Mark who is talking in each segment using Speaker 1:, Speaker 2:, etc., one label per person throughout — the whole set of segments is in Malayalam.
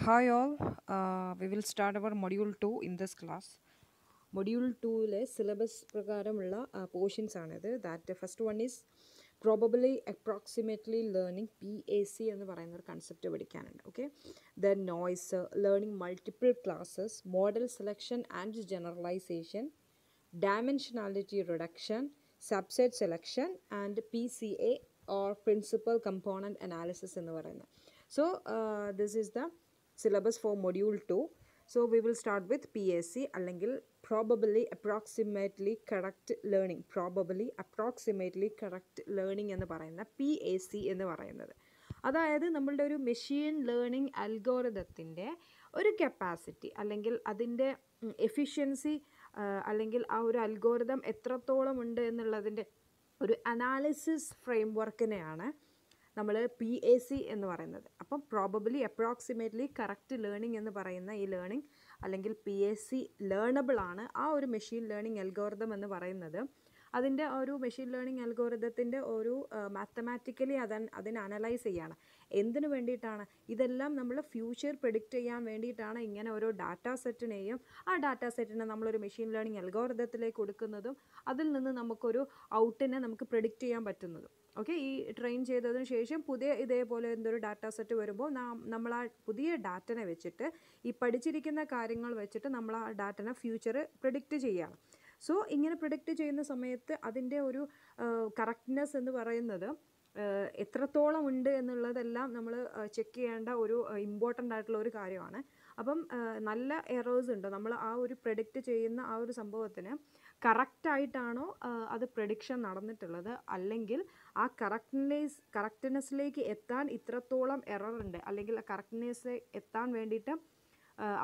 Speaker 1: All, uh, we will start our module 2 in this class. Module ടൂവിലെ syllabus പ്രകാരമുള്ള പോർഷൻസ് ആണിത് that first one is probably approximately learning P A C എന്ന് പറയുന്ന ഒരു കൺസെപ്റ്റ് പഠിക്കാനുണ്ട് okay then noise learning multiple classes model selection and generalisation dimensionality reduction subset selection and P C A or principal component analysis എന്ന് പറയുന്നത്. So this is the syllabus for module two so we will start with P S C അല്ലെങ്കിൽ probably approximately correct learning probably approximately correct learning എന്ന് പറയുന്ന പി എ സി എന്ന് പറയുന്നത്. അതായത് നമ്മളുടെ ഒരു മെഷീൻ ലേണിംഗ് അൽഗോറിതത്തിന്റെ ഒരു കപ്പാസിറ്റി അല്ലെങ്കിൽ അതിന്റെ എഫിഷ്യൻസി അല്ലെങ്കിൽ ആ ഒരു അൽഗോറിതം എത്രത്തോളം ഉണ്ട് എന്നുള്ളതിന്റെ ഒരു അനാലിസിസ് ഫ്രെയിം വർക്കിനെയാണ് നമ്മൾ പി എ സി എന്ന് പറയുന്നത്. അപ്പം പ്രോബബ്ലി അപ്രോക്സിമേറ്റ്ലി കറക്റ്റ് ലേണിംഗ് എന്ന് പറയുന്ന ഈ ലേണിംഗ് അല്ലെങ്കിൽ പി എ സി ലേണബിൾ ആണ് ആ ഒരു മെഷീൻ ലേണിംഗ് അൽഗോറിതം എന്ന് പറയുന്നത്. അതിന്റെ ഒരു മെഷീൻ ലേണിംഗ് അൽഗോറിതത്തിന്റെ ഒരു മാത്തമാറ്റിക്കലി അത് അതിനെ അനലൈസ് ചെയ്യാണ്. എന്തിനു വേണ്ടിയിട്ടാണ്? ഇതെല്ലാം നമ്മൾ ഫ്യൂച്ചർ പ്രിഡിക്റ്റ് ചെയ്യാൻ വേണ്ടിയിട്ടാണ് ഇങ്ങനെ ഓരോ ഡാറ്റാ സെറ്റിനെയും ആ ഡാറ്റാ സെറ്റിനെ നമ്മളൊരു മെഷീൻ ലേണിംഗ് അൽഗോറിതത്തിലേക്ക് കൊടുക്കുന്നതും അതിൽ നിന്ന് നമുക്കൊരു ഔട്ടിനെ നമുക്ക് പ്രിഡിക്റ്റ് ചെയ്യാൻ പറ്റുന്നതും. ഓക്കെ ഈ ട്രെയിൻ ചെയ്തതിന് ശേഷം പുതിയ ഇതേപോലെ എന്തൊരു ഡാറ്റ സെറ്റ് വരുമ്പോൾ നമ്മൾ ആ പുതിയ ഡാറ്റനെ വെച്ചിട്ട് ഈ പഠിച്ചിരിക്കുന്ന കാര്യങ്ങൾ വെച്ചിട്ട് നമ്മൾ ആ ഡാറ്റനെ ഫ്യൂച്ചർ പ്രിഡിക്റ്റ് ചെയ്യുകയാണ് സോ ഇങ്ങനെ പ്രൊഡക്റ്റ് ചെയ്യുന്ന സമയത്ത് അതിന്റെ ഒരു കറക്റ്റ്നെസ് എന്ന് പറയുന്നത് എത്രത്തോളം ഉണ്ട് എന്നുള്ളതെല്ലാം നമ്മൾ ചെക്ക് ചെയ്യേണ്ട ഒരു ഇമ്പോർട്ടന്റ് ആയിട്ടുള്ള ഒരു കാര്യമാണ്. അപ്പം നല്ല എറേഴ്സ് ഉണ്ട്. നമ്മൾ ആ ഒരു പ്രഡിക്റ്റ് ചെയ്യുന്ന ആ ഒരു സംഭവത്തിന് കറക്റ്റായിട്ടാണോ അത് പ്രഡിക്ഷൻ നടന്നിട്ടുള്ളത്? അല്ലെങ്കിൽ ആ കറക്റ്റ്നെസ് കറക്റ്റ്നെസ്സിലേക്ക് എത്താൻ ഇത്രത്തോളം എറർ ഉണ്ട്. അല്ലെങ്കിൽ ആ കറക്റ്റ്നെസ് എത്താൻ വേണ്ടിയിട്ട്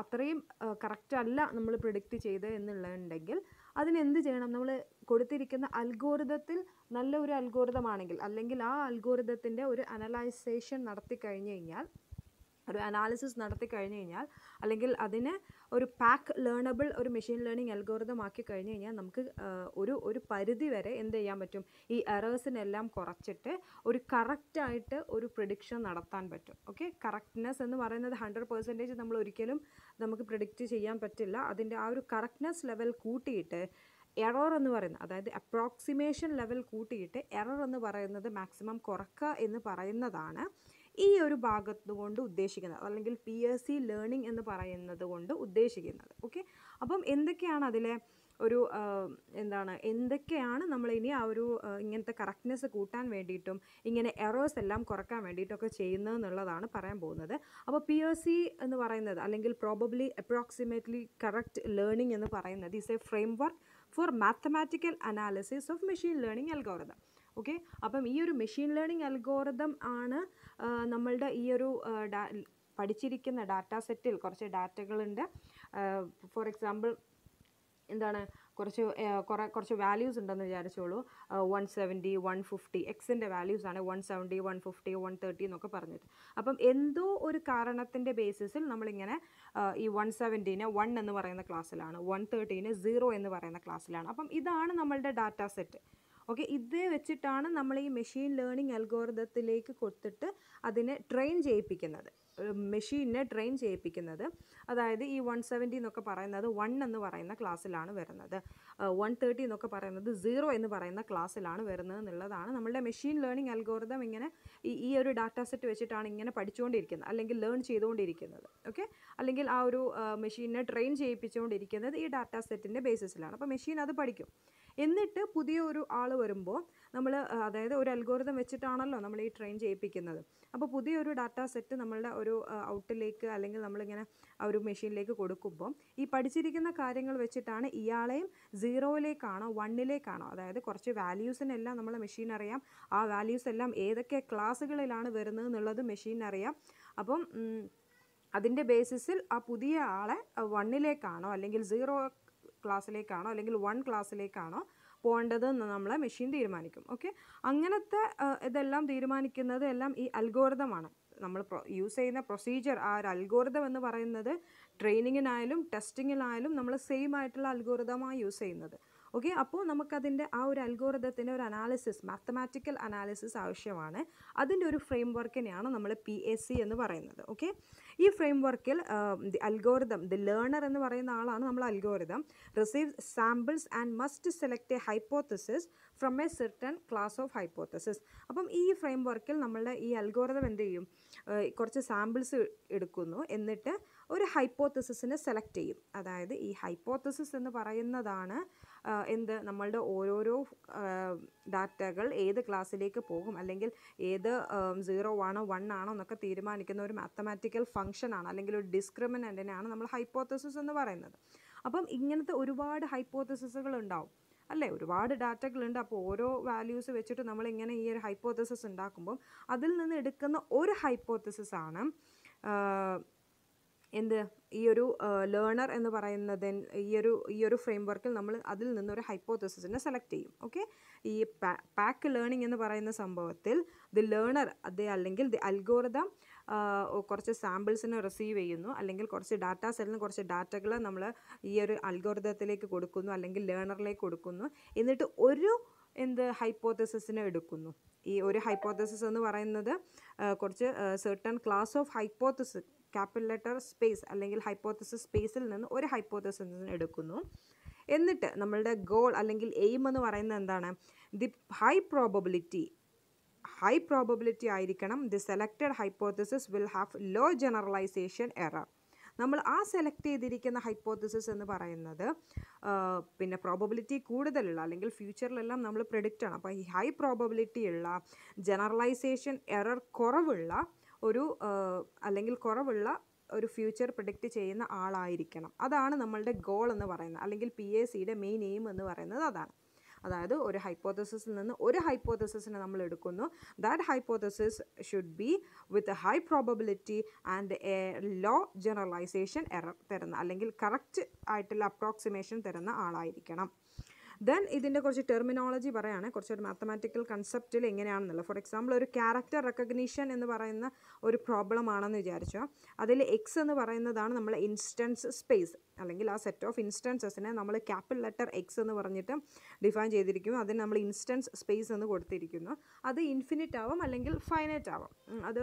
Speaker 1: അത്രയും കറക്റ്റ് അല്ല നമ്മൾ പ്രിഡിക്റ്റ് ചെയ്ത് എന്നുള്ളതുണ്ടെങ്കിൽ അതിനെന്ത് ചെയ്യണം? നമ്മൾ കൊടുത്തിരിക്കുന്ന അൽഗോരിതത്തിൽ നല്ല ഒരു അൽഗോറിതമാണെങ്കിൽ അല്ലെങ്കിൽ ആ അൽഗോറിതത്തിന്റെ ഒരു അനലൈസേഷൻ നടത്തി കഴിഞ്ഞു കഴിഞ്ഞാൽ ഒരു അനാലിസിസ് നടത്തി കഴിഞ്ഞു കഴിഞ്ഞാൽ അല്ലെങ്കിൽ അതിനെ ഒരു പാക്ക് ലേണബിൾ ഒരു മെഷീൻ ലേണിംഗ് അൽഗോറിതം ആക്കി കഴിഞ്ഞ് കഴിഞ്ഞാൽ നമുക്ക് ഒരു ഒരു പരിധി വരെ എന്ത് ചെയ്യാൻ പറ്റും? ഈ എറേഴ്സിനെല്ലാം കുറച്ചിട്ട് ഒരു കറക്റ്റായിട്ട് ഒരു പ്രിഡിക്ഷൻ നടത്താൻ പറ്റും. ഓക്കെ കറക്റ്റ്നെസ് എന്ന് പറയുന്നത് ഹൺഡ്രഡ് പെർസെന്റേജ് നമ്മൾ ഒരിക്കലും നമുക്ക് പ്രിഡിക്റ്റ് ചെയ്യാൻ പറ്റില്ല. അതിന്റെ ആ ഒരു കറക്റ്റ്നെസ് ലെവൽ കൂട്ടിയിട്ട് എറർ എന്ന് പറയുന്നത് അതായത് അപ്രോക്സിമേഷൻ ലെവൽ കൂട്ടിയിട്ട് എറർ എന്ന് പറയുന്നത് മാക്സിമം കുറക്കുക എന്ന് പറയുന്നതാണ് ഈ ഒരു ഭാഗത്തുകൊണ്ട് ഉദ്ദേശിക്കുന്നത് അല്ലെങ്കിൽ പി എസ് സി ലേണിംഗ് എന്ന് പറയുന്നത് കൊണ്ട് ഉദ്ദേശിക്കുന്നത്. ഓക്കെ അപ്പം എന്തൊക്കെയാണ് അതിലെ ഒരു എന്താണ് എന്തൊക്കെയാണ് നമ്മൾ ഇനി ആ ഒരു ഇങ്ങനത്തെ കറക്റ്റ്നെസ് കൂട്ടാൻ വേണ്ടിയിട്ടും ഇങ്ങനെ എറേഴ്സ് എല്ലാം കുറയ്ക്കാൻ വേണ്ടിയിട്ടൊക്കെ ചെയ്യുന്നത് എന്നുള്ളതാണ് പറയാൻ പോകുന്നത്. അപ്പോൾ പി എസ് സി എന്ന് പറയുന്നത് അല്ലെങ്കിൽ പ്രോബബ്ലി അപ്രോക്സിമേറ്റ്ലി കറക്റ്റ് ലേണിംഗ് എന്ന് പറയുന്നത് is a framework for mathematical analysis of machine learning algorithm okay? അപ്പം ഈ ഒരു മെഷീൻ ലേണിംഗ് അൽഗോറിതം ആണ് നമ്മളുടെ ഈ ഒരു പഠിച്ചിരിക്കുന്ന ഡാറ്റാ സെറ്റിൽ കുറച്ച് ഡാറ്റകളുണ്ട് ഫോർ എക്സാമ്പിൾ എന്താണ് കുറച്ച് കുറേ കുറച്ച് വാല്യൂസ് ഉണ്ടെന്ന് വിചാരിച്ചോളൂ. വൺ സെവന്റി വൺ ഫിഫ്റ്റി എക്സിന്റെ വാല്യൂസ് ആണ് one seventy one fifty one thirty എന്നൊക്കെ പറഞ്ഞിട്ട്. അപ്പം എന്തോ ഒരു കാരണത്തിന്റെ ബേസിസിൽ നമ്മളിങ്ങനെ ഈ വൺ സെവന്റീനെ വൺ എന്ന് പറയുന്ന ക്ലാസ്സിലാണ് വൺ തേർട്ടീനെ സീറോ എന്ന് പറയുന്ന ക്ലാസ്സിലാണ് അപ്പം ഇതാണ് നമ്മളുടെ ഡാറ്റാ സെറ്റ് ഓക്കെ ഇത് വെച്ചിട്ടാണ് നമ്മൾ ഈ മെഷീൻ ലേണിംഗ് അൽഗോറിതത്തിലേക്ക് കൊടുത്തിട്ട് അതിനെ ട്രെയിൻ ചെയ്യിപ്പിക്കുന്നത്. മെഷീനെ ട്രെയിൻ ചെയ്യിപ്പിക്കുന്നത്. അതായത് ഈ വൺ സെവന്റി എന്നൊക്കെ പറയുന്നത് വൺ എന്ന് പറയുന്ന ക്ലാസ്സിലാണ് വരുന്നത്. വൺ തേർട്ടി എന്നൊക്കെ പറയുന്നത് സീറോ എന്ന് പറയുന്ന ക്ലാസ്സിലാണ് വരുന്നത് എന്നുള്ളതാണ് നമ്മളുടെ മെഷീൻ ലേണിംഗ് അൽഗോറിതം ഇങ്ങനെ ഈ ഈ ഒരു ഡാറ്റ സെറ്റ് വെച്ചിട്ടാണ് ഇങ്ങനെ പഠിച്ചുകൊണ്ടിരിക്കുന്നത് അല്ലെങ്കിൽ ലേൺ ചെയ്തുകൊണ്ടിരിക്കുന്നത്. ഓക്കെ അല്ലെങ്കിൽ ആ ഒരു മെഷീനെ ട്രെയിൻ ചെയ്യിപ്പിച്ചുകൊണ്ടിരിക്കുന്നത് ഈ ഡാറ്റ സെറ്റിന്റെ ബേസിസിലാണ്. അപ്പോൾ മെഷീൻ അത് പഠിക്കും. എന്നിട്ട് പുതിയ ഒരു ആൾ വരുമ്പോൾ നമ്മൾ അതായത് ഒരു അൽഗോരിതം വെച്ചിട്ടാണല്ലോ നമ്മൾ ഈ ട്രെയിൻ ചെയ്യിപ്പിക്കുന്നത്. അപ്പോൾ പുതിയൊരു ഡാറ്റ സെറ്റ് നമ്മളുടെ ഒരു ഔട്ടിലേക്ക് അല്ലെങ്കിൽ നമ്മളിങ്ങനെ ഒരു മെഷീനിലേക്ക് കൊടുക്കുമ്പോൾ ഈ പഠിച്ചിരിക്കുന്ന കാര്യങ്ങൾ വെച്ചിട്ടാണ് ഇയാളെയും സീറോയിലേക്കാണോ വണ്ണിലേക്കാണോ അതായത് കുറച്ച് വാല്യൂസിനെല്ലാം നമ്മളെ മെഷീൻ അറിയാം. ആ വാല്യൂസ് എല്ലാം ഏതൊക്കെ ക്ലാസ്സുകളിലാണ് വരുന്നത് എന്നുള്ളത് മെഷീൻ അറിയാം. അപ്പം അതിന്റെ ബേസിസിൽ ആ പുതിയ ആളെ വണ്ണിലേക്കാണോ അല്ലെങ്കിൽ സീറോ ക്ലാസ്സിലേക്കാണോ അല്ലെങ്കിൽ വൺ ക്ലാസ്സിലേക്കാണോ പോകേണ്ടത് നമ്മൾ മെഷീൻ തീരുമാനിക്കും. ഓക്കെ അങ്ങനത്തെ ഇതെല്ലാം തീരുമാനിക്കുന്നത് എല്ലാം ഈ അൽഗോരിതമാണ് നമ്മൾ യൂസ് ചെയ്യുന്ന പ്രൊസീജിയർ ആ ഒരു അൽഗോരിതം എന്ന് പറയുന്നത് ട്രെയിനിങ്ങിനായാലും ടെസ്റ്റിങ്ങിനായാലും നമ്മൾ സെയിം ആയിട്ടുള്ള അൽഗോറിതമാണ് യൂസ് ചെയ്യുന്നത്. ഓക്കെ അപ്പോൾ നമുക്കതിന്റെ ആ ഒരു അൽഗോറിതത്തിന്റെ ഒരു അനാലിസിസ് മാത്തമാറ്റിക്കൽ അനാലിസിസ് ആവശ്യമാണ്. അതിന്റെ ഒരു ഫ്രെയിം വർക്കിനെയാണ് നമ്മൾ പി എസ് സി എന്ന് പറയുന്നത്. ഓക്കെ ഈ ഫ്രെയിം വർക്കിൽ ദി അൽഗോറിതം ദി ലേണർ എന്ന് പറയുന്ന ആളാണ് നമ്മൾ algorithm receive samples and must select a hypothesis from a certain class of hypothesis അപ്പം ഈ ഫ്രെയിം വർക്കിൽ നമ്മളുടെ ഈ അൽഗോരിതം എന്ത് ചെയ്യും? കുറച്ച് സാമ്പിൾസ് എടുക്കുന്നു. എന്നിട്ട് ഒരു ഹൈപ്പോത്തസിസിനെ സെലക്ട് ചെയ്യും. അതായത് ഈ ഹൈപ്പോത്തസിസ് എന്ന് പറയുന്നതാണ് എന്ത് നമ്മളുടെ ഓരോരോ ഡാറ്റകൾ ഏത് ക്ലാസ്സിലേക്ക് പോകും? അല്ലെങ്കിൽ ഏത് സീറോ ആണോ വൺ ആണോ എന്നൊക്കെ തീരുമാനിക്കുന്ന ഒരു മാത്തമാറ്റിക്കൽ ഫംഗ്ഷൻ ആണ് അല്ലെങ്കിൽ ഒരു ഡിസ്ക്രിമിനന്റിനെയാണ് നമ്മൾ ഹൈപ്പോത്തസിസ് എന്ന് പറയുന്നത്. അപ്പം ഇങ്ങനത്തെ ഒരുപാട് ഹൈപ്പോത്തസിസുകൾ ഉണ്ടാവും. അല്ലേ? ഒരുപാട് ഡാറ്റകളുണ്ട് അപ്പോൾ ഓരോ വാല്യൂസ് വെച്ചിട്ട് നമ്മൾ ഇങ്ങനെ ഈ ഒരു ഹൈപ്പോത്തസിസ് ഉണ്ടാക്കുമ്പം അതിൽ നിന്ന് എടുക്കുന്ന ഒരു ഹൈപ്പോത്തസിസ് ആണ് ആഹ് എന്ത്? ഈ ഒരു ലേണർ എന്ന് പറയുന്നത് ഈ ഒരു ഈ ഒരു ഫ്രെയിം വർക്കിൽ നമ്മൾ അതിൽ നിന്നൊരു ഹൈപ്പോത്തസിസിനെ സെലക്ട് ചെയ്യും. ഓക്കെ ഈ പാക്ക് ലേണിംഗ് എന്ന് പറയുന്ന സംഭവത്തിൽ ദി ലേണർ അത് അല്ലെങ്കിൽ ദി അൽഗോറിതം കുറച്ച് സാമ്പിൾസിനെ റിസീവ് ചെയ്യുന്നു. അല്ലെങ്കിൽ കുറച്ച് ഡാറ്റാ സെല്ലിന് കുറച്ച് ഡാറ്റകൾ നമ്മൾ ഈ ഒരു അൽഗോറിതത്തിലേക്ക് കൊടുക്കുന്നു. അല്ലെങ്കിൽ ലേണറിലേക്ക് കൊടുക്കുന്നു. എന്നിട്ട് ഒരു എന്ത് ഹൈപ്പോത്തസിസിനെ എടുക്കുന്നു. ഈ ഒരു ഹൈപ്പോത്തസിസ് എന്ന് പറയുന്നത് കുറച്ച് certain class of hypothesis capital letter space അല്ലെങ്കിൽ ഹൈപ്പോത്തസിസ് സ്പേസിൽ നിന്ന് ഒരു ഹൈപ്പോത്തസിസ് എടുക്കുന്നു. എന്നിട്ട് നമ്മളുടെ ഗോൾ അല്ലെങ്കിൽ എയിം എന്ന് പറയുന്നത് എന്താണ്? The high probability high probability ആയിരിക്കണം. The selected hypothesis will have low generalisation error നമ്മൾ ആ സെലക്ട് ചെയ്തിരിക്കുന്ന ഹൈപ്പോത്തസിസ് എന്ന് പറയുന്നത് പിന്നെ പ്രോബബിലിറ്റി കൂടുതലുള്ള അല്ലെങ്കിൽ ഫ്യൂച്ചറിലെല്ലാം നമ്മൾ പ്രിഡിക്റ്റ് ആണ് അപ്പോൾ ഈ ഹൈ പ്രോബബിലിറ്റി ഉള്ള ജനറലൈസേഷൻ എറർ കുറവുള്ള ഒരു അല്ലെങ്കിൽ കുറവുള്ള ഒരു ഫ്യൂച്ചർ പ്രിഡിക്റ്റ് ചെയ്യുന്ന ആളായിരിക്കണം. അതാണ് നമ്മളുടെ ഗോൾ എന്ന് പറയുന്നത്. അല്ലെങ്കിൽ പി എ സിയുടെ മെയിൻ എയിം എന്ന് പറയുന്നത് അതാണ്. അതായത് ഒരു ഹൈപ്പോത്തസിസിൽ നിന്ന് ഒരു ഹൈപ്പോത്തസിസിനെ നമ്മൾ എടുക്കുന്നു. That hypothesis should be with high probability and a low generalisation error തരുന്ന അല്ലെങ്കിൽ കറക്റ്റ് ആയിട്ടുള്ള അപ്രോക്സിമേഷൻ തരുന്ന ആളായിരിക്കണം. ദെൻ ഇതിന്റെ കുറച്ച് ടെർമിനോളജി പറയുകയാണ് കുറച്ചൊരു മാത്തമാറ്റിക്കൽ കൺസെപ്റ്റിൽ എങ്ങനെയാണെന്നുള്ളത്. ഫോർ എക്സാമ്പിൾ ഒരു ക്യാരക്ടർ റെക്കഗ്നീഷൻ എന്ന് പറയുന്ന ഒരു പ്രോബ്ലം ആണെന്ന് വിചാരിച്ചോ. അതിൽ എക്സ് എന്ന് പറയുന്നതാണ് നമ്മൾ ഇൻസ്റ്റൻസ് സ്പേസ് അല്ലെങ്കിൽ ആ സെറ്റ് ഓഫ് ഇൻസ്റ്റൻസസിനെ നമ്മൾ ക്യാപിറ്റൽ ലെറ്റർ എക്സ് എന്ന് പറഞ്ഞിട്ട് ഡിഫൈൻ ചെയ്തിരിക്കുന്നു. അതിന് നമ്മൾ ഇൻസ്റ്റൻസ് സ്പേസ് എന്ന് കൊടുത്തിരിക്കുന്നു. അത് ഇൻഫിനിറ്റ് ആവാം അല്ലെങ്കിൽ ഫൈനൈറ്റ് ആവാം. അത്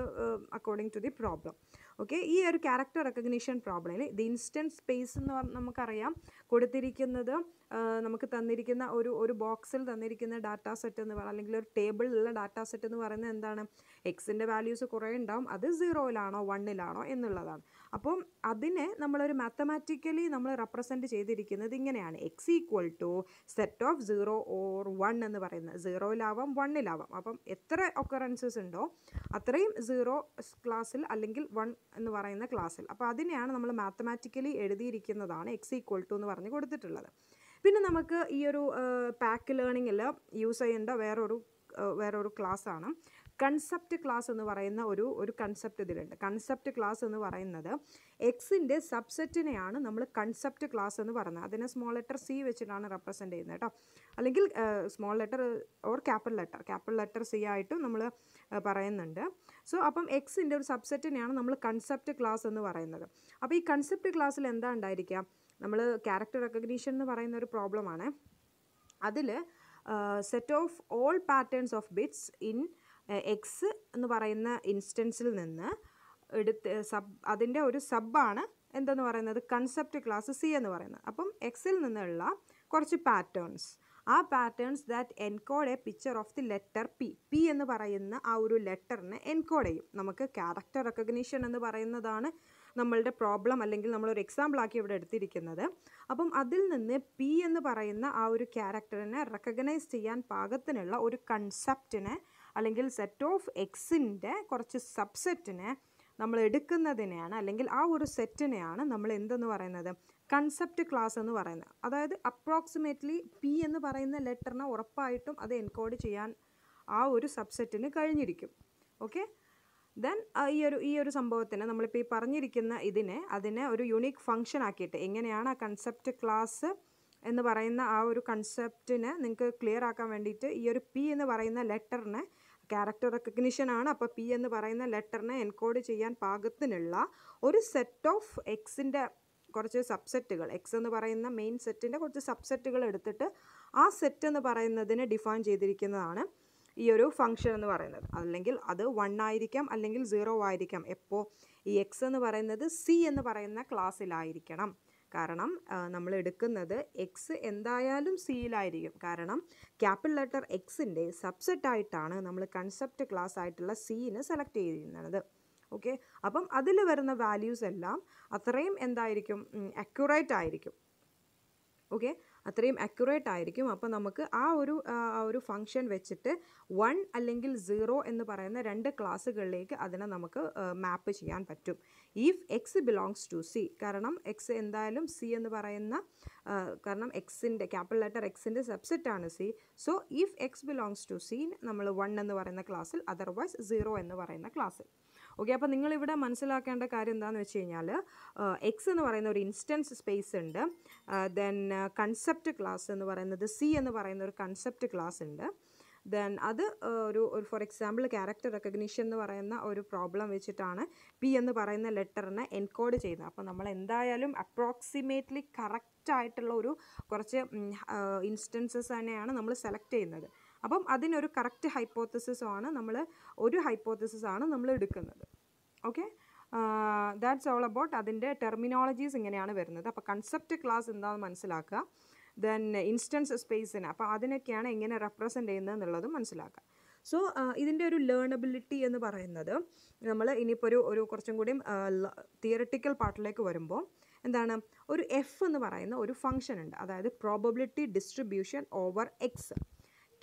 Speaker 1: according to the problem okay? ഈ ഒരു ക്യാരക്ടർ റെക്കഗ്നീഷൻ പ്രോബ്ലമിൽ ഇത് ഇൻസ്റ്റന്റ് സ്പേസ് എന്ന് നമുക്കറിയാം. കൊടുത്തിരിക്കുന്നത് നമുക്ക് തന്നിരിക്കുന്ന ഒരു ഒരു ബോക്സിൽ തന്നിരിക്കുന്ന ഡാറ്റാ സെറ്റ് എന്ന് പറയുന്നത് അല്ലെങ്കിൽ ഒരു ടേബിളിലുള്ള ഡാറ്റാ സെറ്റ് എന്ന് പറയുന്നത് എന്താണ്? എക്സിന്റെ വാല്യൂസ് കുറേ ഉണ്ടാവും. അത് സീറോയിലാണോ വണ്ണിലാണോ എന്നുള്ളതാണ്. അപ്പം അതിനെ നമ്മളൊരു മാത്തമാറ്റിക്കലി നമ്മൾ റെപ്രസെന്റ് ചെയ്തിരിക്കുന്നത് ഇങ്ങനെയാണ്. X equal to set of zero or one എന്ന് പറയുന്നത്. സീറോയിലാവാം വണ്ണിലാവാം അപ്പം എത്ര ഒക്കറൻസസ് ഉണ്ടോ അത്രയും സീറോ ക്ലാസ്സിൽ അല്ലെങ്കിൽ വൺ എന്ന് പറയുന്ന ക്ലാസ്സിൽ അപ്പോൾ അതിനെയാണ് നമ്മൾ മാത്തമാറ്റിക്കലി എഴുതിയിരിക്കുന്നതാണ് എക്സ് ഈക്വൽ ടു എന്ന് പറഞ്ഞ് കൊടുത്തിട്ടുള്ളത്. പിന്നെ നമുക്ക് ഈ ഒരു പാക്ക് ലേണിങ്ങിൽ യൂസ് ചെയ്യേണ്ട വേറൊരു വേറൊരു ക്ലാസ്സാണ് കൺസെപ്റ്റ് ക്ലാസ് എന്ന് പറയുന്ന ഒരു ഒരു കൺസെപ്റ്റ് ഇതിലുണ്ട്. കൺസെപ്റ്റ് ക്ലാസ് എന്ന് പറയുന്നത് എക്സിന്റെ സബ്സെറ്റിനെയാണ് നമ്മൾ കൺസെപ്റ്റ് ക്ലാസ് എന്ന് പറയുന്നത്. അതിനെ സ്മോൾ ലെറ്റർ സി വെച്ചിട്ടാണ് റെപ്രസെന്റ് ചെയ്യുന്നത് കേട്ടോ അല്ലെങ്കിൽ small letter or capital letter capital letter C ആയിട്ടും നമ്മൾ പറയുന്നുണ്ട്. സോ അപ്പം എക്സിന്റെ ഒരു സബ്സെറ്റിനെയാണ് നമ്മൾ കൺസെപ്റ്റ് ക്ലാസ് എന്ന് പറയുന്നത്. അപ്പോൾ ഈ കൺസെപ്റ്റ് ക്ലാസ്സിൽ എന്താ ഉണ്ടായിരിക്കുക? നമ്മൾ ക്യാരക്ടർ റെക്കഗ്നീഷൻ എന്ന് പറയുന്ന ഒരു പ്രോബ്ലമാണ് അതിൽ set of all patterns of bits in X എന്ന് പറയുന്ന ഇൻസ്റ്റൻസിൽ നിന്ന് എടുത്ത് സബ് അതിന്റെ ഒരു സബ്ബാണ് എന്തെന്ന് പറയുന്നത്? കൺസെപ്റ്റ് ക്ലാസ് സി എന്ന് പറയുന്നത്. അപ്പം എക്സിൽ നിന്നുള്ള കുറച്ച് പാറ്റേൺസ് ആ patterns that encode a picture of the letter P P എന്ന് പറയുന്ന ആ ഒരു ലെറ്ററിനെ എൻകോഡ് ചെയ്യും. നമുക്ക് ക്യാരക്ടർ റെക്കഗ്നീഷൻ എന്ന് പറയുന്നതാണ് നമ്മളുടെ പ്രോബ്ലം അല്ലെങ്കിൽ നമ്മളൊരു എക്സാമ്പിൾ ആക്കി ഇവിടെ എടുത്തിരിക്കുന്നത്. അപ്പം അതിൽ നിന്ന് പി എന്ന് പറയുന്ന ആ ഒരു ക്യാരക്ടറിനെ റെക്കഗ്നൈസ് ചെയ്യാൻ പാകത്തിനുള്ള ഒരു കൺസെപ്റ്റിനെ അല്ലെങ്കിൽ സെറ്റ് ഓഫ് എക്സിന്റെ കുറച്ച് സബ്സെറ്റിനെ നമ്മൾ എടുക്കുന്നതിനെയാണ് അല്ലെങ്കിൽ ആ ഒരു സെറ്റിനെയാണ് നമ്മൾ എന്തെന്ന് പറയുന്നത്? കൺസെപ്റ്റ് ക്ലാസ് എന്ന് പറയുന്നത്. അതായത് അപ്രോക്സിമേറ്റ്ലി പി എന്ന് പറയുന്ന ലെറ്ററിനെ ഉറപ്പായിട്ടും അത് എൻകോഡ് ചെയ്യാൻ ആ ഒരു സബ്സെറ്റിന് കഴിഞ്ഞിരിക്കും. ഓക്കെ ദെൻ ഈ ഒരു ഈ ഒരു സംഭവത്തിന് നമ്മളിപ്പോൾ ഈ പറഞ്ഞിരിക്കുന്ന ഇതിനെ അതിനെ ഒരു യുണീക്ക് ഫങ്ഷൻ ആക്കിയിട്ട് എങ്ങനെയാണ് ആ കൺസെപ്റ്റ് ക്ലാസ് എന്ന് പറയുന്ന ആ ഒരു കൺസെപ്റ്റിനെ നിങ്ങൾക്ക് ക്ലിയർ ആക്കാൻ വേണ്ടിയിട്ട് ഈ ഒരു പി എന്ന് പറയുന്ന ലെറ്ററിനെ ക്യാരക്ടർ റെക്കഗ്നിഷൻ ആണ്. അപ്പോൾ പി എന്ന് പറയുന്ന ലെറ്ററിനെ എൻകോഡ് ചെയ്യാൻ പാകത്തിനുള്ള ഒരു സെറ്റ് ഓഫ് എക്സിന്റെ കുറച്ച് സബ്സെറ്റുകൾ എക്സ് എന്ന് പറയുന്ന മെയിൻ സെറ്റിന്റെ കുറച്ച് സബ്സെറ്റുകൾ എടുത്തിട്ട് ആ സെറ്റ് എന്ന് പറയുന്നതിനെ ഡിഫൈൻ ചെയ്തിരിക്കുന്നതാണ് ഈ ഒരു ഫംഗ്ഷൻ എന്ന് പറയുന്നത്. അല്ലെങ്കിൽ അത് വൺ ആയിരിക്കാം അല്ലെങ്കിൽ സീറോ ആയിരിക്കാം. എപ്പോൾ ഈ എക്സ് എന്ന് പറയുന്നത് സി എന്ന് പറയുന്ന ക്ലാസ്സിലായിരിക്കണം കാരണം നമ്മൾ എടുക്കുന്നത് എക്സ് എന്തായാലും സിയിലായിരിക്കും കാരണം ക്യാപിറ്റൽ ലെറ്റർ എക്സിന്റെ സബ്സെറ്റ് ആയിട്ടാണ് നമ്മൾ കൺസെപ്റ്റ് ക്ലാസ് ആയിട്ടുള്ള സീന് സെലക്ട് ചെയ്യുന്നത് ഓക്കെ അപ്പം അതിൽ വരുന്ന വാല്യൂസ് എല്ലാം അത്രയും എന്തായിരിക്കും? അക്യുറേറ്റ് ആയിരിക്കും. ഓക്കെ? അത്രയും അക്യുറേറ്റ് ആയിരിക്കും. അപ്പോൾ നമുക്ക് ആ ഒരു ആ ഒരു ഫംഗ്ഷൻ വെച്ചിട്ട് വൺ അല്ലെങ്കിൽ സീറോ എന്ന് പറയുന്ന രണ്ട് ക്ലാസ്സുകളിലേക്ക് അതിനെ നമുക്ക് മാപ്പ് ചെയ്യാൻ പറ്റും. If X belongs to C കാരണം എക്സ് എന്തായാലും സി എന്ന് പറയുന്ന കാരണം എക്സിന്റെ ക്യാപിറ്റൽ ലെറ്റർ എക്സിന്റെ സബ്സെറ്റാണ് C so if X belongs to C നമ്മൾ വൺ എന്ന് പറയുന്ന ക്ലാസ്സിൽ അതർവൈസ് സീറോ എന്ന് പറയുന്ന ക്ലാസ്സിൽ ഓക്കെ അപ്പോൾ നിങ്ങളിവിടെ മനസ്സിലാക്കേണ്ട കാര്യം എന്താണെന്ന് വെച്ച് കഴിഞ്ഞാൽ എക്സ് എന്ന് പറയുന്ന ഒരു ഇൻസ്റ്റൻസ് സ്പേസ് ഉണ്ട്. ദെൻ കൺസെപ്റ്റ് ക്ലാസ് എന്ന് പറയുന്നത് സി എന്ന് പറയുന്ന ഒരു കൺസെപ്റ്റ് ക്ലാസ് ഉണ്ട്. ദെൻ അത് ഒരു ഒരു ഫോർ എക്സാമ്പിൾ ക്യാരക്ടർ റെക്കഗ്നീഷൻ എന്ന് പറയുന്ന ഒരു പ്രോബ്ലം വെച്ചിട്ടാണ് പി എന്ന് പറയുന്ന ലെറ്ററിനെ എൻകോഡ് ചെയ്യുന്നത്. അപ്പോൾ നമ്മൾ എന്തായാലും അപ്രോക്സിമേറ്റ്ലി കറക്റ്റ് ആയിട്ടുള്ള ഒരു കുറച്ച് ഇൻസ്റ്റൻസസ് തന്നെയാണ് നമ്മൾ സെലക്ട് ചെയ്യുന്നത്. അപ്പം അതിനൊരു കറക്റ്റ് ഹൈപ്പോത്തസിസ് ആണ് നമ്മൾ ഒരു ഹൈപ്പോത്തസിസ് ആണ് നമ്മൾ എടുക്കുന്നത്. ഓക്കെ ദാറ്റ്സ് ഓൾ അബൌട്ട് അതിന്റെ ടെർമിനോളജീസ് ഇങ്ങനെയാണ് വരുന്നത്. അപ്പോൾ കൺസെപ്റ്റ് ക്ലാസ് എന്താണെന്ന് മനസ്സിലാക്കുക. ദെൻ ഇൻസ്റ്റൻസ് സ്പേസിന് അപ്പോൾ അതിനൊക്കെയാണ് എങ്ങനെ റെപ്രസെന്റ് ചെയ്യുന്നത് എന്നുള്ളതും മനസ്സിലാക്കുക. സോ ഇതിന്റെ ഒരു ലേണബിലിറ്റി എന്ന് പറയുന്നത് നമ്മൾ ഇനിയിപ്പോൾ ഒരു ഒരു കുറച്ചും കൂടി തിയറട്ടിക്കൽ പാർട്ടിലേക്ക് വരുമ്പോൾ എന്താണ്? ഒരു എഫ് എന്ന് പറയുന്ന ഒരു ഫംഗ്ഷൻ ഉണ്ട്. അതായത് probability distribution over X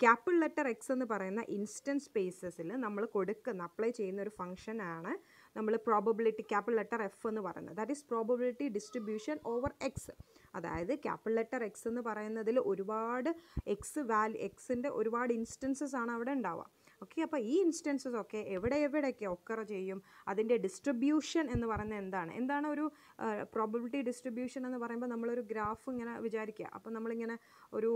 Speaker 1: capital letter X എന്ന് പറയുന്ന ഇൻസ്റ്റൻസ് സ്പേസസിൽ നമ്മൾ കൊടുക്കുന്ന അപ്ലൈ ചെയ്യുന്ന ഒരു ഫംഗ്ഷനാണ് നമ്മൾ പ്രോബബിലിറ്റി ക്യാപിറ്റൽ ലെറ്റർ എഫ് എന്ന് പറയുന്നത്. That is probability distribution over X അതായത് ക്യാപിറ്റൽ ലെറ്റർ എക്സ് എന്ന് പറയുന്നതിൽ ഒരുപാട് എക്സ് വാല്യൂ എക്സിന്റെ ഒരുപാട് ഇൻസ്റ്റൻസസ് ആണ് അവിടെ ഉണ്ടാവുക. ഓക്കെ അപ്പോൾ ഈ ഇൻസ്റ്റൻസസ് ഒക്കെ എവിടെ എവിടെയൊക്കെ ഒക്കർ ചെയ്യും? അതിന്റെ ഡിസ്ട്രിബ്യൂഷൻ എന്ന് പറയുന്നത് എന്താണ്? എന്താണ് ഒരു പ്രോബിലിറ്റി ഡിസ്ട്രിബ്യൂഷൻ എന്ന് പറയുമ്പോൾ നമ്മളൊരു ഗ്രാഫ് ഇങ്ങനെ വിചാരിക്കുക. അപ്പോൾ നമ്മളിങ്ങനെ ഒരു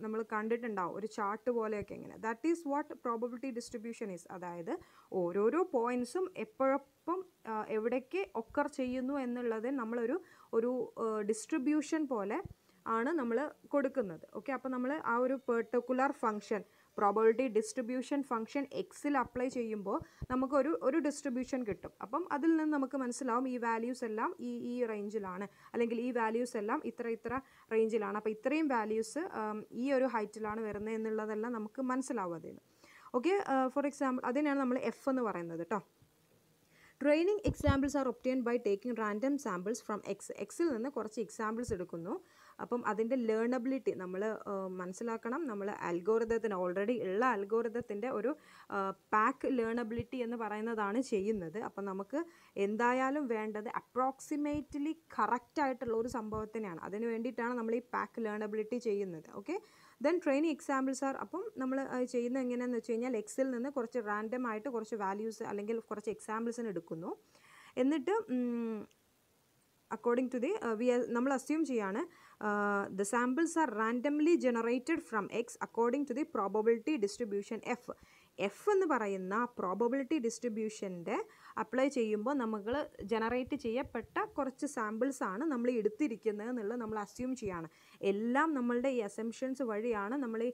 Speaker 1: നമ്മൾ കണ്ടിട്ടുണ്ടാവും ഒരു ചാർട്ട് പോലെയൊക്കെ ഇങ്ങനെ. That is what probability distribution is അതായത് ഓരോരോ പോയിൻസും എപ്പോഴൊപ്പം എവിടേക്ക് ഒക്കർ ചെയ്യുന്നു എന്നുള്ളത് നമ്മളൊരു ഒരു ഡിസ്ട്രിബ്യൂഷൻ പോലെ ആണ് നമ്മൾ കൊടുക്കുന്നത്. ഓക്കെ അപ്പോൾ നമ്മൾ ആ ഒരു particular function probability distribution function എക്സിൽ അപ്ലൈ ചെയ്യുമ്പോൾ നമുക്കൊരു ഒരു ഡിസ്ട്രിബ്യൂഷൻ കിട്ടും. അപ്പം അതിൽ നിന്ന് നമുക്ക് മനസ്സിലാവും ഈ വാല്യൂസ് എല്ലാം ഈ ഈ റേഞ്ചിലാണ് അല്ലെങ്കിൽ ഈ വാല്യൂസ് എല്ലാം ഇത്ര ഇത്ര റേഞ്ചിലാണ് അപ്പോൾ ഇത്രയും വാല്യൂസ് ഈ ഒരു ഹൈറ്റിലാണ് വരുന്നത് എന്നുള്ളതെല്ലാം നമുക്ക് മനസ്സിലാവും അതിന് ഓക്കെ ഫോർ എക്സാമ്പിൾ അതിനാണ് നമ്മൾ എഫ് എന്ന് പറയുന്നത് കേട്ടോ training examples are obtain by taking random samples from X എക്സിൽ നിന്ന് കുറച്ച് എക്സാമ്പിൾസ് എടുക്കുന്നു. അപ്പം അതിന്റെ ലേണബിലിറ്റി നമ്മൾ മനസ്സിലാക്കണം. നമ്മൾ അൽഗോറിതത്തിന് ഓൾറെഡി ഉള്ള അൽഗോറിതത്തിന്റെ ഒരു പാക്ക് ലേണബിലിറ്റി എന്ന് പറയുന്നതാണ് ചെയ്യുന്നത്. അപ്പം നമുക്ക് എന്തായാലും വേണ്ടത് അപ്രോക്സിമേറ്റ്ലി കറക്റ്റായിട്ടുള്ള ഒരു സംഭവത്തിനെയാണ്. അതിന് വേണ്ടിയിട്ടാണ് നമ്മൾ ഈ പാക്ക് ലേണബിലിറ്റി ചെയ്യുന്നത്. Okay then training examples are അപ്പം നമ്മൾ ചെയ്യുന്നത് എങ്ങനെയാണെന്ന് വെച്ച് കഴിഞ്ഞാൽ എക്സിൽ നിന്ന് കുറച്ച് റാൻഡം ആയിട്ട് കുറച്ച് വാല്യൂസ് അല്ലെങ്കിൽ കുറച്ച് എക്സാമ്പിൾസിന് എടുക്കുന്നു. എന്നിട്ട് അക്കോർഡിംഗ് ടു ദി വി നമ്മൾ അസ്യൂം ചെയ്യാണ് the samples are randomly generated from X according to the probability distribution F F എന്ന് പറയുന്ന പ്രോബബിലിറ്റി ഡിസ്ട്രിബ്യൂഷന്റെ അപ്ലൈ ചെയ്യുമ്പോൾ നമ്മൾ ജനറേറ്റ് ചെയ്യപ്പെട്ട കുറച്ച് സാമ്പിൾസ് ആണ് നമ്മൾ എടുത്തിരിക്കുന്നത് എന്നുള്ളത് നമ്മൾ അസ്യൂം ചെയ്യുകയാണ് എല്ലാം നമ്മളുടെ ഈ അസംഷൻസ് വഴിയാണ് നമ്മൾ ഈ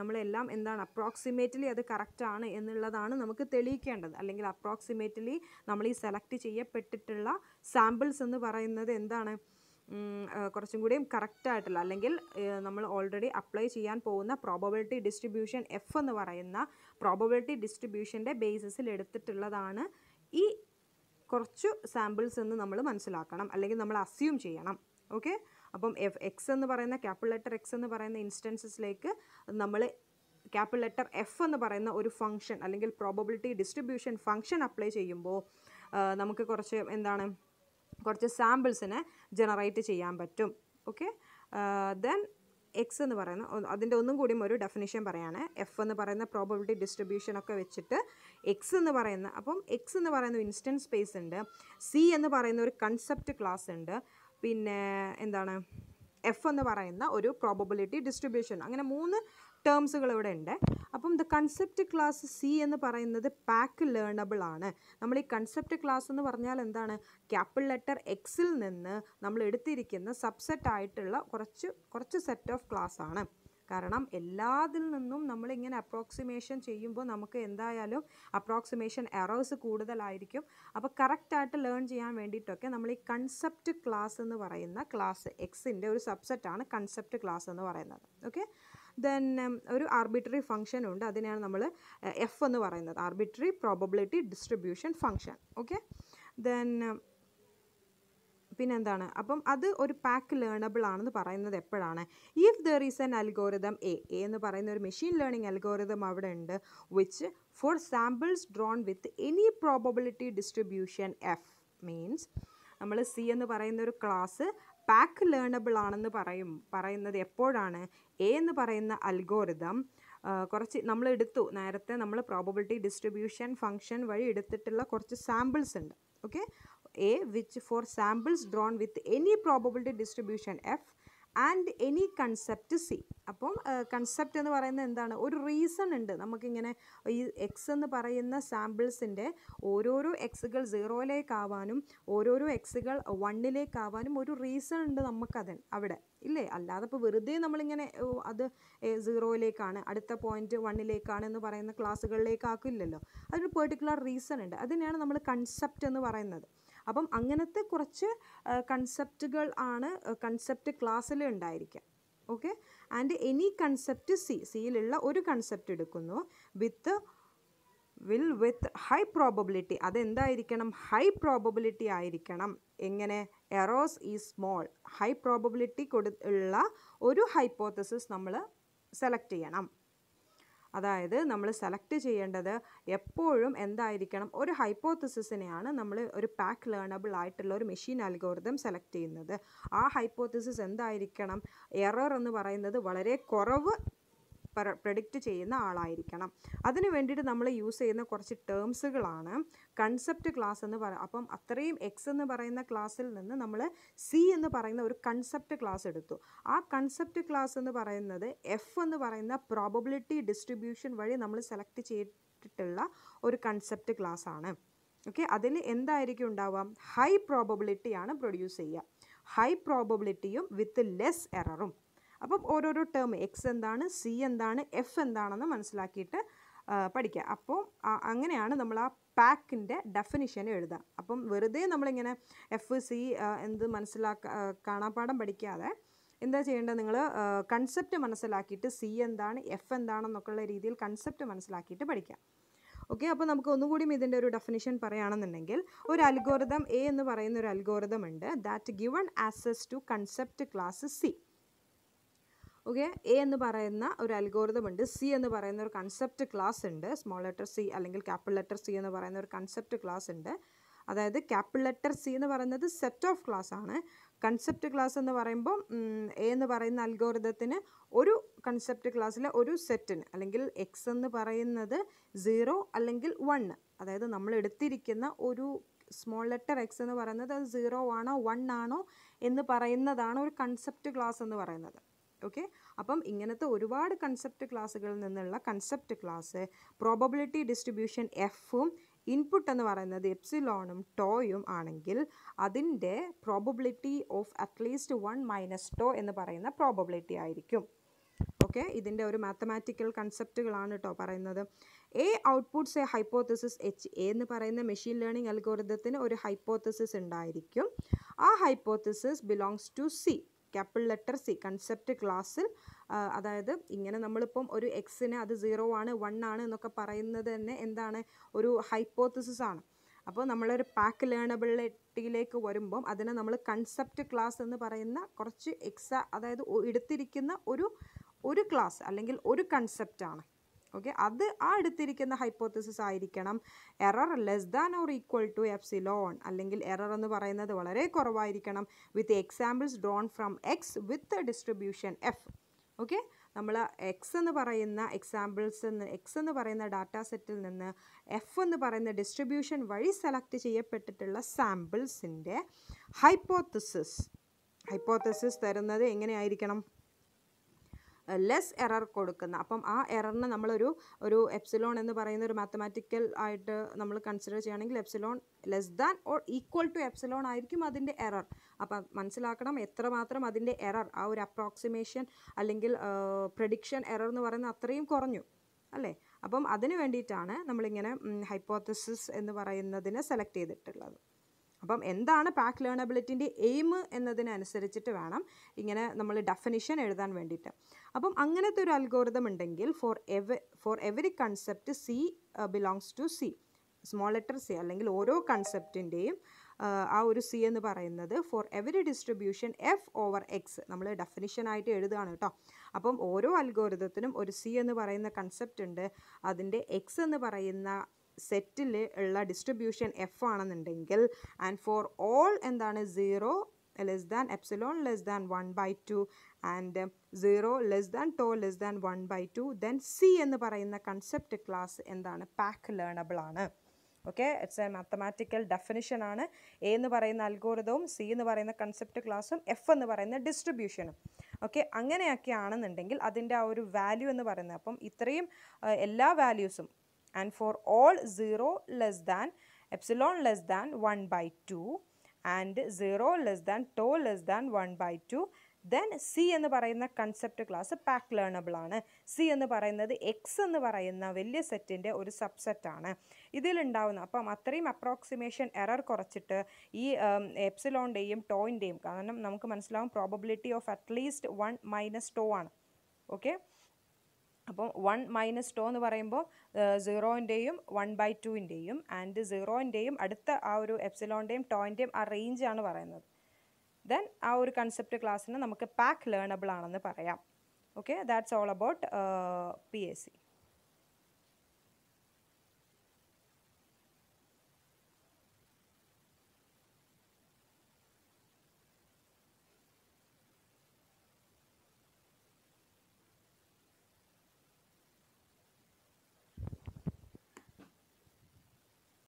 Speaker 1: നമ്മളെല്ലാം എന്താണ് അപ്രോക്സിമേറ്റ്ലി അത് കറക്റ്റാണ് എന്നുള്ളതാണ് നമുക്ക് തെളിയിക്കേണ്ടത്. അല്ലെങ്കിൽ അപ്രോക്സിമേറ്റ്ലി നമ്മൾ ഈ സെലക്ട് ചെയ്യപ്പെട്ടിട്ടുള്ള സാമ്പിൾസ് എന്ന് പറയുന്നത് എന്താണ്? കുറച്ചും കൂടിയും കറക്റ്റായിട്ടുള്ള അല്ലെങ്കിൽ നമ്മൾ ഓൾറെഡി അപ്ലൈ ചെയ്യാൻ പോകുന്ന പ്രോബബിലിറ്റി ഡിസ്ട്രിബ്യൂഷൻ എഫ് എന്ന് പറയുന്ന പ്രോബബിലിറ്റി ഡിസ്ട്രിബ്യൂഷന്റെ ബേസിസിൽ എടുത്തിട്ടുള്ളതാണ് ഈ കുറച്ചു സാമ്പിൾസ് എന്ന് നമ്മൾ മനസ്സിലാക്കണം അല്ലെങ്കിൽ നമ്മൾ അസ്യൂം ചെയ്യണം. ഓക്കെ അപ്പം എഫ് എക്സ് എന്ന് പറയുന്ന ക്യാപിറ്റൽ ലെറ്റർ എക്സ് എന്ന് പറയുന്ന ഇൻസ്റ്റൻസസിലേക്ക് നമ്മൾ ക്യാപിറ്റൽ ലെറ്റർ എഫ് എന്ന് പറയുന്ന ഒരു ഫംഗ്ഷൻ അല്ലെങ്കിൽ പ്രോബബിലിറ്റി ഡിസ്ട്രിബ്യൂഷൻ ഫംഗ്ഷൻ അപ്ലൈ ചെയ്യുമ്പോൾ നമുക്ക് കുറച്ച് എന്താണ് കുറച്ച് സാമ്പിൾസിനെ ജനറേറ്റ് ചെയ്യാൻ പറ്റും. ഓക്കെ? ദെൻ എക്സ് എന്ന് പറയുന്ന അതിന്റെ ഒന്നും കൂടിയും ഒരു ഡെഫിനിഷൻ പറയാണ്. എഫ് എന്ന് പറയുന്ന പ്രോബബിലിറ്റി ഡിസ്ട്രിബ്യൂഷൻ ഒക്കെ വെച്ചിട്ട് എക്സ് എന്ന് പറയുന്ന അപ്പം എക്സ് എന്ന് പറയുന്ന ഇൻസ്റ്റന്റ് സ്പേസ് ഉണ്ട്. സി എന്ന് പറയുന്ന ഒരു കൺസെപ്റ്റ് ക്ലാസ് ഉണ്ട്. പിന്നെ എന്താണ്? എഫ് എന്ന് പറയുന്ന ഒരു പ്രോബബിലിറ്റി ഡിസ്ട്രിബ്യൂഷൻ അങ്ങനെ മൂന്ന് ടേംസുകൾ ഇവിടെ ഉണ്ട്. അപ്പം ദ കൺസെപ്റ്റ് ക്ലാസ് സി എന്ന് പറയുന്നത് പാക്ക് ലേണബിൾ ആണ്. നമ്മൾ ഈ കൺസെപ്റ്റ് ക്ലാസ് എന്ന് പറഞ്ഞാൽ എന്താണ്? ക്യാപിറ്റൽ ലെറ്റർ എക്സിൽ നിന്ന് നമ്മൾ എടുത്തിരിക്കുന്ന സബ്സെറ്റ് ആയിട്ടുള്ള കുറച്ച് കുറച്ച് സെറ്റ് ഓഫ് ക്ലാസ് ആണ്. കാരണം എല്ലാതിൽ നിന്നും നമ്മളിങ്ങനെ അപ്രോക്സിമേഷൻ ചെയ്യുമ്പോൾ നമുക്ക് എന്തായാലും അപ്രോക്സിമേഷൻ എറേഴ്സ് കൂടുതലായിരിക്കും. അപ്പോൾ കറക്റ്റായിട്ട് ലേൺ ചെയ്യാൻ വേണ്ടിയിട്ടൊക്കെ നമ്മൾ ഈ കൺസെപ്റ്റ് ക്ലാസ് എന്ന് പറയുന്ന ക്ലാസ് എക്സിന്റെ ഒരു സബ്സെറ്റാണ് കൺസെപ്റ്റ് ക്ലാസ് എന്ന് പറയുന്നത്. ഓക്കെ ദെൻ ഒരു ആർബിട്രറി ഫംഗ്ഷൻ ഉണ്ട്. അതിനെയാണ് നമ്മൾ എഫ് എന്ന് പറയുന്നത്. Arbitrary probability distribution function okay then പിന്നെന്താണ്? അപ്പം അത് ഒരു പാക്ക് ലേണബിൾ ആണെന്ന് പറയുന്നത് എപ്പോഴാണ്? If there is an algorithm A A എന്ന് പറയുന്ന ഒരു മെഷീൻ ലേണിംഗ് അൽഗോരിതം അവിടെ ഉണ്ട് which for samples drawn with any probability distribution F means നമ്മൾ സി എന്ന് പറയുന്ന ഒരു ക്ലാസ് പാക്ക് ലേണബിൾ ആണെന്ന് പറയും പറയുന്നത് എപ്പോഴാണ്? എ എന്ന് പറയുന്ന അൽഗോരിതം കുറച്ച് നമ്മൾ എടുത്തു. നേരത്തെ നമ്മൾ പ്രോബബിലിറ്റി ഡിസ്ട്രിബ്യൂഷൻ ഫംഗ്ഷൻ വഴി എടുത്തിട്ടുള്ള കുറച്ച് സാമ്പിൾസ് ഉണ്ട്. Okay A which for samples drawn with any probability distribution F and any concept C അപ്പം കൺസെപ്റ്റ് എന്ന് പറയുന്നത് എന്താണ്? ഒരു റീസൺ ഉണ്ട്. നമുക്കിങ്ങനെ ഈ എക്സ് എന്ന് പറയുന്ന സാമ്പിൾസിന്റെ ഓരോരോ എക്സുകൾ സീറോയിലേക്കാവാനും ഓരോരോ എക്സുകൾ വണ്ണിലേക്കാവാനും ഒരു റീസൺ ഉണ്ട് നമുക്കത് അവിടെ. ഇല്ലേ? അല്ലാതെ ഇപ്പോൾ വെറുതെ നമ്മളിങ്ങനെ അത് സീറോയിലേക്കാണ് അടുത്ത പോയിന്റ് വണ്ണിലേക്കാണ് എന്ന് പറയുന്ന ക്ലാസ്സുകളിലേക്കാക്കില്ലല്ലോ അതൊരു പെർട്ടിക്കുലർ റീസൺ ഉണ്ട്. അതിനെയാണ് നമ്മൾ കൺസെപ്റ്റ് എന്ന് പറയുന്നത്. അപ്പം അങ്ങനത്തെ കുറച്ച് കൺസെപ്റ്റുകൾ ആണ് കൺസെപ്റ്റ് ക്ലാസ്സിൽ ഉണ്ടായിരിക്കുക. Okay and any concept C സിയിലുള്ള ഒരു കൺസെപ്റ്റ് എടുക്കുന്നു. With will with high probability അതെന്തായിരിക്കണം? High probability ആയിരിക്കണം. എങ്ങനെ? എറോസ് ഈ സ്മോൾ ഹൈ പ്രോബബിലിറ്റി കൊടു ഉള്ള ഒരു ഹൈപ്പോത്തസിസ് നമ്മൾ സെലക്ട് ചെയ്യണം. അതായത് നമ്മൾ സെലക്ട് ചെയ്യേണ്ടത് എപ്പോഴും എന്തായിരിക്കണം? ഒരു ഹൈപ്പോത്തിസിനെയാണ് നമ്മൾ ഒരു പാക്ക് ലേണബിൾ ആയിട്ടുള്ള ഒരു മെഷീൻ അൽഗോറിതം സെലക്ട് ചെയ്യുന്നത്. ആ ഹൈപ്പോത്തിസിസ് എന്തായിരിക്കണം? എറർ എന്ന് പറയുന്നത് വളരെ കുറവ് പ്രഡിക്റ്റ് ചെയ്യുന്ന ആളായിരിക്കണം. അതിന് വേണ്ടിയിട്ട് നമ്മൾ യൂസ് ചെയ്യുന്ന കുറച്ച് ടേംസുകളാണ് കൺസെപ്റ്റ് ക്ലാസ് എന്ന് പറ അപ്പം അത്രയും എക്സ് എന്ന് പറയുന്ന ക്ലാസ്സിൽ നിന്ന് നമ്മൾ സി എന്ന് പറയുന്ന ഒരു കൺസെപ്റ്റ് ക്ലാസ് എടുത്തു. ആ കൺസെപ്റ്റ് ക്ലാസ് എന്ന് പറയുന്നത് എഫ് എന്ന് പറയുന്ന പ്രോബബിലിറ്റി ഡിസ്ട്രിബ്യൂഷൻ വഴി നമ്മൾ സെലക്ട് ചെയ്തിട്ടുള്ള ഒരു കൺസെപ്റ്റ് ക്ലാസ് ആണ്. ഓക്കെ അതിൽ എന്തായിരിക്കും ഉണ്ടാവാം ഹൈ പ്രോബബിലിറ്റി ആണ് പ്രൊഡ്യൂസ് ചെയ്യുക. ഹൈ പ്രോബബിലിറ്റിയും വിത്ത് ലെസ് എററും അപ്പം ഓരോരോ ടേം എക്സ് എന്താണ് സി എന്താണ് എഫ് എന്താണെന്ന് മനസ്സിലാക്കിയിട്ട് പഠിക്കുക അപ്പോൾ അങ്ങനെയാണ് നമ്മൾ ആ പാക്കിന്റെ ഡെഫിനിഷൻ എഴുതുക അപ്പം വെറുതെ നമ്മളിങ്ങനെ എഫ് സി എന്ത് മനസ്സിലാക്ക കാണാപ്പാടം പഠിക്കാതെ എന്താ ചെയ്യേണ്ടത് നിങ്ങൾ കൺസെപ്റ്റ് മനസ്സിലാക്കിയിട്ട് സി എന്താണ് എഫ് എന്താണെന്നൊക്കെയുള്ള രീതിയിൽ കൺസെപ്റ്റ് മനസ്സിലാക്കിയിട്ട് പഠിക്കാം. ഓക്കെ അപ്പോൾ നമുക്ക് ഒന്നുകൂടിയും ഇതിന്റെ ഒരു ഡെഫിനിഷൻ പറയുകയാണെന്നുണ്ടെങ്കിൽ ഒരു അൽഗോറിതം എ എന്ന് പറയുന്ന ഒരു അൽഗോറിതം ഉണ്ട് that given access to concept class C okay A എന്ന് പറയുന്ന ഒരു അൽഗോറിതം ഉണ്ട്. സി എന്ന് പറയുന്ന ഒരു കൺസെപ്റ്റ് ക്ലാസ് ഉണ്ട്. സ്മോൾ ലെറ്റർ സി അല്ലെങ്കിൽ ക്യാപിറ്റൽ ലെറ്റർ സി എന്ന് പറയുന്ന ഒരു കൺസെപ്റ്റ് ക്ലാസ് ഉണ്ട്. അതായത് ക്യാപിറ്റൽ ലെറ്റർ സി എന്ന് പറയുന്നത് സെറ്റ് ഓഫ് ക്ലാസ് ആണ്. കൺസെപ്റ്റ് ക്ലാസ് എന്ന് പറയുമ്പോൾ എ എന്ന് പറയുന്ന അൽഗോറിതത്തിന് ഒരു കൺസെപ്റ്റ് ക്ലാസ്സിലെ ഒരു സെറ്റിന് അല്ലെങ്കിൽ എക്സ് എന്ന് പറയുന്നത് സീറോ അല്ലെങ്കിൽ വൺ അതായത് നമ്മൾ എടുത്തിരിക്കുന്ന ഒരു സ്മോൾ ലെറ്റർ എക്സ് എന്ന് പറയുന്നത് സീറോ ആണോ വൺ ആണോ എന്ന് പറയുന്നതാണ് ഒരു കൺസെപ്റ്റ് ക്ലാസ് എന്ന് പറയുന്നത്. ഓക്കെ അപ്പം ഇങ്ങനത്തെ ഒരുപാട് കൺസെപ്റ്റ് ക്ലാസ്സുകളിൽ നിന്നുള്ള കൺസെപ്റ്റ് ക്ലാസ് പ്രോബബിലിറ്റി ഡിസ്ട്രിബ്യൂഷൻ എഫും ഇൻപുട്ട് എന്ന് പറയുന്നത് എപ്സിലോണും ടോയും ആണെങ്കിൽ അതിന്റെ probability of at least one minus tau എന്ന് പറയുന്ന പ്രോബബിലിറ്റി ആയിരിക്കും. ഓക്കെ ഇതിന്റെ ഒരു മാത്തമാറ്റിക്കൽ കൺസെപ്റ്റുകളാണ് കേട്ടോ പറയുന്നത്. A outputs A hypothesis H A എന്ന് പറയുന്ന മെഷീൻ ലേണിംഗ് അൽഗോരിതത്തിന് ഒരു ഹൈപ്പോത്തസിസ് ഉണ്ടായിരിക്കും. ആ hypothesis belongs to C capital letter C concept ക്ലാസ്സിൽ അതായത് ഇങ്ങനെ നമ്മളിപ്പം ഒരു എക്സിന് അത് സീറോ ആണ് വൺ ആണ് എന്നൊക്കെ പറയുന്നത് തന്നെ എന്താണ് ഒരു ഹൈപ്പോത്തിസിസ് ആണ്. അപ്പോൾ നമ്മളൊരു പാക്ക് ലേണബിളിറ്റിയിലേക്ക് വരുമ്പം അതിനെ നമ്മൾ കൺസെപ്റ്റ് ക്ലാസ് എന്ന് പറയുന്ന കുറച്ച് എക്സാ അതായത് എടുത്തിരിക്കുന്ന ഒരു ഒരു ക്ലാസ് അല്ലെങ്കിൽ ഒരു കൺസെപ്റ്റാണ് ഓക്കെ അത് ആ എടുത്തിരിക്കുന്ന ഹൈപ്പോത്തിസിസ് ആയിരിക്കണം. Error less than or equal to epsilon അല്ലെങ്കിൽ എറർ എന്ന് പറയുന്നത് വളരെ കുറവായിരിക്കണം. With examples drawn from X with distribution F okay നമ്മൾ എക്സ് എന്ന് പറയുന്ന എക്സാമ്പിൾസ് എന്ന് എക്സ് എന്ന് പറയുന്ന ഡാറ്റാ സെറ്റിൽ നിന്ന് എഫ് എന്ന് പറയുന്ന ഡിസ്ട്രിബ്യൂഷൻ വഴി സെലക്ട് ചെയ്യപ്പെട്ടിട്ടുള്ള സാമ്പിൾസിന്റെ ഹൈപ്പോത്തസിസ് ഹൈപ്പോത്തസിസ് തരുന്നത് എങ്ങനെയായിരിക്കണം? ലെസ് എറർ കൊടുക്കുന്ന. അപ്പം ആ എററിന് നമ്മളൊരു ഒരു എപ്സിലോൺ എന്ന് പറയുന്ന ഒരു മാത്തമാറ്റിക്കൽ ആയിട്ട് നമ്മൾ കൺസിഡർ ചെയ്യുകയാണെങ്കിൽ epsilon less than or equal to epsilon ആയിരിക്കും അതിന്റെ എറർ അപ്പം മനസ്സിലാക്കണം എത്രമാത്രം അതിന്റെ എറർ ആ ഒരു അപ്രോക്സിമേഷൻ അല്ലെങ്കിൽ പ്രഡിക്ഷൻ എറർ എന്ന് പറയുന്നത് അത്രയും കുറഞ്ഞു അല്ലേ? അപ്പം അതിന് വേണ്ടിയിട്ടാണ് നമ്മളിങ്ങനെ ഹൈപ്പോത്തസിസ് എന്ന് പറയുന്നതിനെ സെലക്ട് ചെയ്തിട്ടുള്ളത്. അപ്പം എന്താണ് പാക്ക് ലേണബിലിറ്റിന്റെ എയിം എന്നതിനനുസരിച്ചിട്ട് വേണം ഇങ്ങനെ നമ്മൾ ഡെഫിനിഷൻ എഴുതാൻ വേണ്ടിയിട്ട്. അപ്പം അങ്ങനത്തെ ഒരു അൽഗോറിതം ഉണ്ടെങ്കിൽ for എവ for every concept C belongs to C small letter C അല്ലെങ്കിൽ ഓരോ കൺസെപ്റ്റിന്റെയും ആ ഒരു സി എന്ന് പറയുന്നത് for every distribution F over X നമ്മൾ ഡെഫിനിഷനായിട്ട് എഴുതുകയാണ് കേട്ടോ. അപ്പം ഓരോ അൽഗോരിതത്തിനും ഒരു സി എന്ന് പറയുന്ന കൺസെപ്റ്റ് ഉണ്ട്. അതിന്റെ എക്സ് എന്ന് പറയുന്ന സെറ്റിൽ ഉള്ള ഡിസ്ട്രിബ്യൂഷൻ എഫ് ആണെന്നുണ്ടെങ്കിൽ ആൻഡ് ഫോർ ഓൾ എന്താണ്? Zero less than epsilon less than one by two and zero less than tau less than one by two then C എന്ന് പറയുന്ന കൺസെപ്റ്റ് ക്ലാസ് എന്താണ്? പാക്ക് ലേണബിൾ ആണ്. Okay it's a mathematical definition ആണ്. എ എന്ന് പറയുന്ന അൽഗോറിതവും സി എന്ന് പറയുന്ന കൺസെപ്റ്റ് ക്ലാസ്സും എഫ് എന്ന് പറയുന്ന ഡിസ്ട്രിബ്യൂഷനും ഓക്കെ അങ്ങനെയൊക്കെ ആണെന്നുണ്ടെങ്കിൽ അതിന്റെ ആ ഒരു വാല്യൂ എന്ന് പറയുന്നത് അപ്പം ഇത്രയും എല്ലാ വാല്യൂസും and for all zero less than epsilon less than one by two and zero less than tau less than one by two then C എന്ന് പറയുന്ന കൺസെപ്റ്റ് ക്ലാസ് പാക്ക് ലേണബിൾ ആണ്. സി എന്ന് പറയുന്നത് എക്സ് എന്ന് പറയുന്ന വലിയ സെറ്റിന്റെ ഒരു സബ്സെറ്റാണ് ഇതിലുണ്ടാവുന്ന അപ്പം അത്രയും അപ്രോക്സിമേഷൻ എറർ കുറച്ചിട്ട് ഈ എപ്സിലോണിന്റെയും ടോയിന്റെയും കാരണം നമുക്ക് മനസ്സിലാവും probability of at least one minus tau ആണ്. ഓക്കെ അപ്പോൾ വൺ മൈനസ് ടോ എന്ന് പറയുമ്പോൾ സീറോന്റെയും വൺ ബൈ ടുവിന്റെയും ആൻഡ് സീറോന്റെയും അടുത്ത ആ ഒരു എപ്സിലോന്റെയും ടോയിന്റെയും ആ റേഞ്ചാണ് പറയുന്നത്. ദെൻ ആ ഒരു കൺസെപ്റ്റ് ക്ലാസ്സിന് നമുക്ക് പാക്ക് ലേണബിൾ ആണെന്ന് പറയാം. Okay that's all about P S C